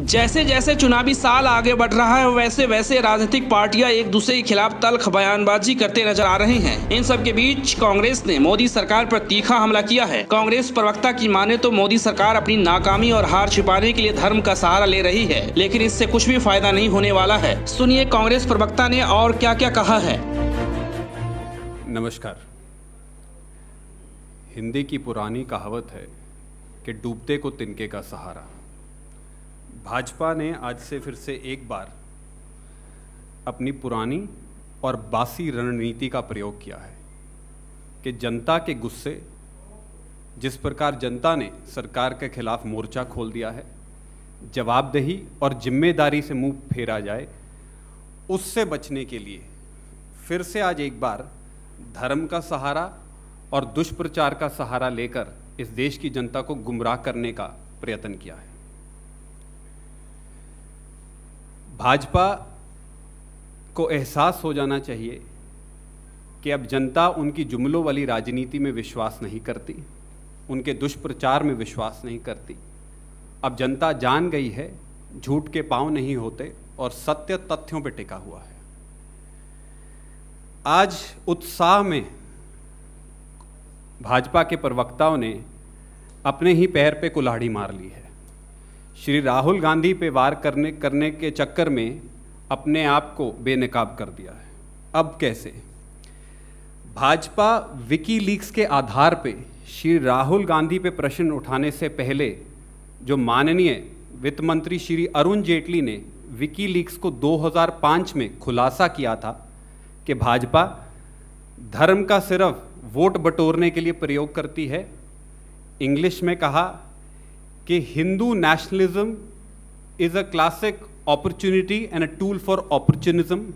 जैसे जैसे चुनावी साल आगे बढ़ रहा है वैसे वैसे राजनीतिक पार्टियाँ एक दूसरे के खिलाफ तल्ख बयानबाजी करते नज़र आ रहे हैं। इन सब के बीच कांग्रेस ने मोदी सरकार पर तीखा हमला किया है। कांग्रेस प्रवक्ता की माने तो मोदी सरकार अपनी नाकामी और हार छिपाने के लिए धर्म का सहारा ले रही है, लेकिन इससे कुछ भी फ़ायदा नहीं होने वाला है। सुनिए कांग्रेस प्रवक्ता ने और क्या क्या कहा है। नमस्कार। हिंदी की पुरानी कहावत है कि डूबते को तिनके का सहारा। भाजपा ने आज से फिर से एक बार अपनी पुरानी और बासी रणनीति का प्रयोग किया है कि जनता के गुस्से, जिस प्रकार जनता ने सरकार के खिलाफ मोर्चा खोल दिया है, जवाबदेही और ज़िम्मेदारी से मुँह फेरा जाए, उससे बचने के लिए फिर से आज एक बार धर्म का सहारा और दुष्प्रचार का सहारा लेकर इस देश की जनता को गुमराह करने का प्रयत्न किया है। भाजपा को एहसास हो जाना चाहिए कि अब जनता उनकी जुमलों वाली राजनीति में विश्वास नहीं करती, उनके दुष्प्रचार में विश्वास नहीं करती। अब जनता जान गई है, झूठ के पाँव नहीं होते और सत्य तथ्यों पर टिका हुआ है। आज उत्साह में भाजपा के प्रवक्ताओं ने अपने ही पैर पे कुल्हाड़ी मार ली है। श्री राहुल गांधी पे वार करने करने के चक्कर में अपने आप को बेनकाब कर दिया है। अब कैसे? भाजपा विकी लीक्स के आधार पे श्री राहुल गांधी पे प्रश्न उठाने से पहले जो माननीय वित्त मंत्री श्री अरुण जेटली ने विकी लीक्स को 2005 में खुलासा किया था कि भाजपा धर्म का सिर्फ़ वोट बटोरने के लिए प्रयोग करती है, इंग्लिश में कहा कि Hindu nationalism is a classic opportunity and a tool for opportunism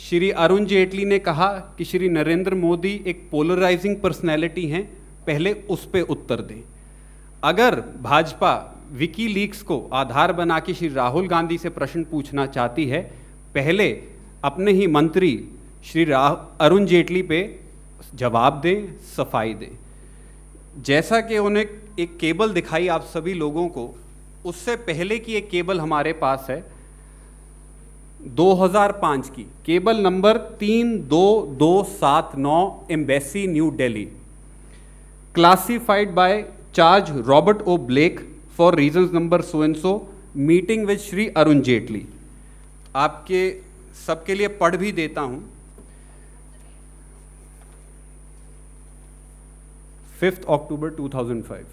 Shri Arun Jaitley ने कहा कि श्री नरेंद्र मोदी एक पोलराइजिंग पर्सनैलिटी हैं, पहले उस पर उत्तर दें। अगर भाजपा विकी लीक्स को आधार बना के श्री राहुल गांधी से प्रश्न पूछना चाहती है, पहले अपने ही मंत्री श्री अरुण जेटली पे जवाब दें, सफ़ाई दें। जैसा कि उन्हें एक केबल दिखाई आप सभी लोगों को, उससे पहले की एक केबल हमारे पास है 2005 की। केबल नंबर तीन दो दो सात नौ embassy New Delhi classified by charge Robert O Blake for reasons number so and so meeting with Shri Arun Jaitley आपके सबके लिए पढ़ भी देता हूँ। 5th October 2005.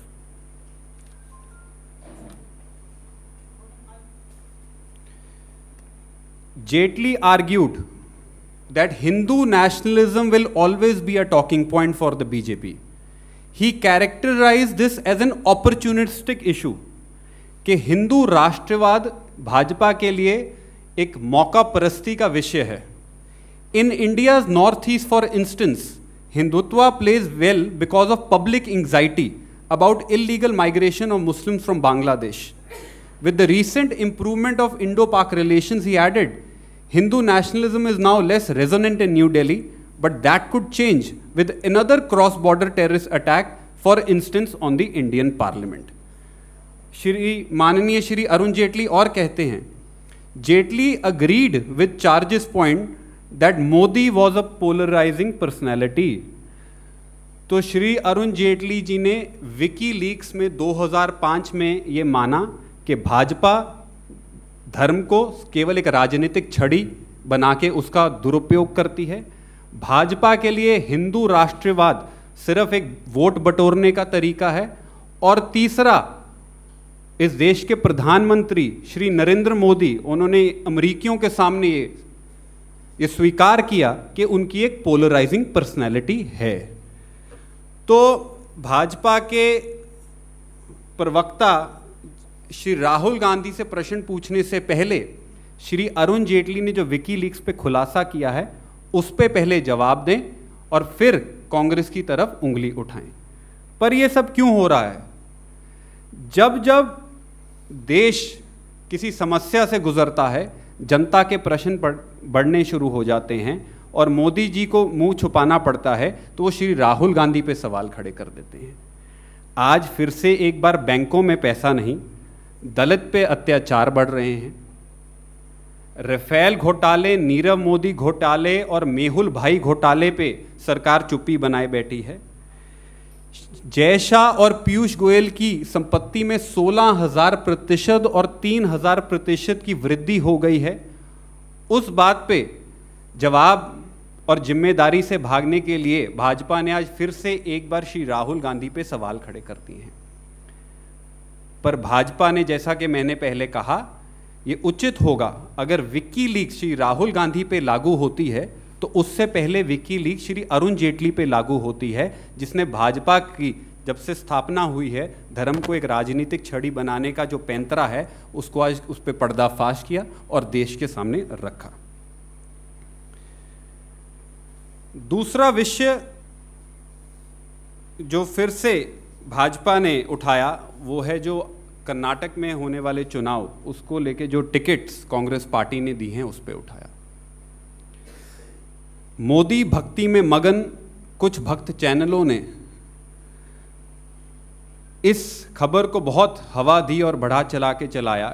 Jaitley argued that Hindu nationalism will always be a talking point for the BJP. He characterized this as an opportunistic issue कि हिंदू राष्ट्रवाद भाजपा के लिए एक मौका परस्ती का विषय है in India's north east for instance Hindutva plays well because of public anxiety about illegal migration of Muslims from Bangladesh. With the recent improvement of Indo-Pak relations, he added, Hindu nationalism is now less resonant in New Delhi, but that could change with another cross-border terrorist attack, for instance, on the Indian Parliament. Shri माननीय श्री अरुण जेटली और कहते हैं Jaitley agreed with charge's point that Modi was a polarising personality तो श्री अरुण जेटली जी ने Vicky leaks में 2005 में ये माना कि भाजपा धर्म को केवल एक राजनीतिक छड़ी बना के उसका दुरुपयोग करती है। भाजपा के लिए हिंदू राष्ट्रवाद सिर्फ़ एक वोट बटोरने का तरीका है। और तीसरा, इस देश के प्रधानमंत्री श्री नरेंद्र मोदी, उन्होंने अमरीकियों के सामने ये स्वीकार किया कि उनकी एक पोलराइजिंग पर्सनैलिटी है। तो भाजपा के प्रवक्ता श्री राहुल गांधी से प्रश्न पूछने से पहले श्री अरुण जेटली ने जो विकी लीक्स पे खुलासा किया है, उस पर पहले जवाब दें और फिर कांग्रेस की तरफ़ उंगली उठाएँ। पर यह सब क्यों हो रहा है? जब जब देश किसी समस्या से गुजरता है जनता के प्रश्न बढ़ने शुरू हो जाते हैं और मोदी जी को मुँह छुपाना पड़ता है तो वो श्री राहुल गांधी पे सवाल खड़े कर देते हैं। आज फिर से एक बार बैंकों में पैसा नहीं, दलित पे अत्याचार बढ़ रहे हैं। रफेल घोटाले, नीरव मोदी घोटाले और मेहुल भाई घोटाले पे सरकार चुप्पी बनाए बैठी है। जय शाह और पीयूष गोयल की संपत्ति में सोलह हज़ार प्रतिशत और तीन हज़ार प्रतिशत की वृद्धि हो गई है। उस बात पे जवाब और ज़िम्मेदारी से भागने के लिए भाजपा ने आज फिर से एक बार श्री राहुल गांधी पे सवाल खड़े कर दिए हैं। पर भाजपा ने, जैसा कि मैंने पहले कहा, ये उचित होगा अगर विक्की लीग श्री राहुल गांधी पे लागू होती है तो उससे पहले विक्की लीग श्री अरुण जेटली पे लागू होती है, जिसने भाजपा की जब से स्थापना हुई है, धर्म को एक राजनीतिक छड़ी बनाने का जो पैंतरा है, उसको आज उस पर पर्दाफाश किया और देश के सामने रखा। दूसरा विषय जो फिर से भाजपा ने उठाया, वो है जो कर्नाटक में होने वाले चुनाव, उसको लेके जो टिकट्स कांग्रेस पार्टी ने दी हैं, उस पर उठाया। मोदी भक्ति में मगन कुछ भक्त चैनलों ने इस खबर को बहुत हवा दी और बढ़ा चला के चलाया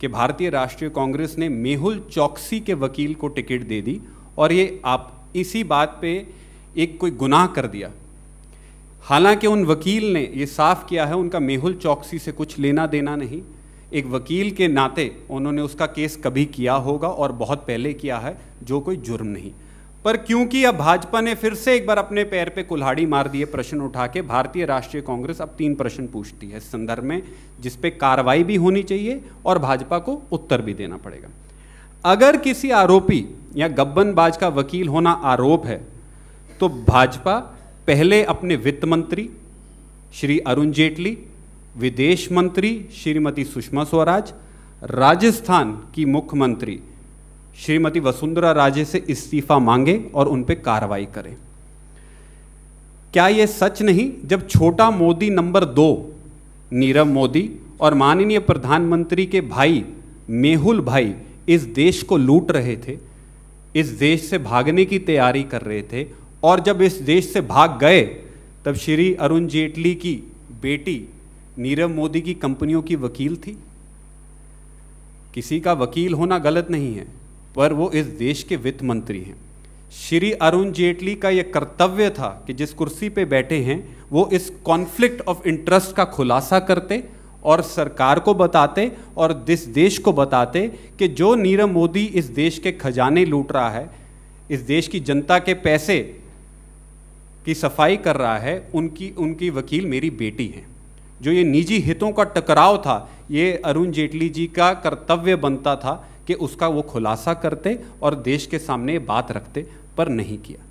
कि भारतीय राष्ट्रीय कांग्रेस ने मेहुल चौकसी के वकील को टिकट दे दी और ये आप इसी बात पे एक कोई गुनाह कर दिया। हालाँकि उन वकील ने ये साफ़ किया है, उनका मेहुल चौकसी से कुछ लेना देना नहीं। एक वकील के नाते उन्होंने उसका केस कभी किया होगा और बहुत पहले किया है, जो कोई जुर्म नहीं। पर क्योंकि अब भाजपा ने फिर से एक बार अपने पैर पे कुल्हाड़ी मार दिए प्रश्न उठा के, भारतीय राष्ट्रीय कांग्रेस अब तीन प्रश्न पूछती है इस संदर्भ में, जिस पे कार्रवाई भी होनी चाहिए और भाजपा को उत्तर भी देना पड़ेगा। अगर किसी आरोपी या गब्बनबाज का वकील होना आरोप है तो भाजपा पहले अपने वित्त मंत्री, श्री अरुण जेटली, विदेश मंत्री श्रीमती सुषमा स्वराज, राजस्थान की मुख्यमंत्री श्रीमती वसुंधरा राजे से इस्तीफा मांगे और उन पर कार्रवाई करें। क्या यह सच नहीं? जब छोटा मोदी नंबर दो, नीरव मोदी और माननीय प्रधानमंत्री के भाई, मेहुल भाई, इस देश को लूट रहे थे, इस देश से भागने की तैयारी कर रहे थे और जब इस देश से भाग गए, तब श्री अरुण जेटली की बेटी, नीरव मोदी की कंपनियों की वकील थी। किसी का वकील होना गलत नहीं है। पर वो इस देश के वित्त मंत्री हैं। श्री अरुण जेटली का यह कर्तव्य था कि जिस कुर्सी पे बैठे हैं, वो इस कॉन्फ्लिक्ट ऑफ़ इंटरेस्ट का खुलासा करते और सरकार को बताते और इस देश को बताते कि जो नीरव मोदी इस देश के खजाने लूट रहा है, इस देश की जनता के पैसे की सफ़ाई कर रहा है, उनकी उनकी वकील मेरी बेटी है। जो ये निजी हितों का टकराव था, ये अरुण जेटली जी का कर्तव्य बनता था कि उसका वो खुलासा करते और देश के सामने बात रखते पर नहीं किया।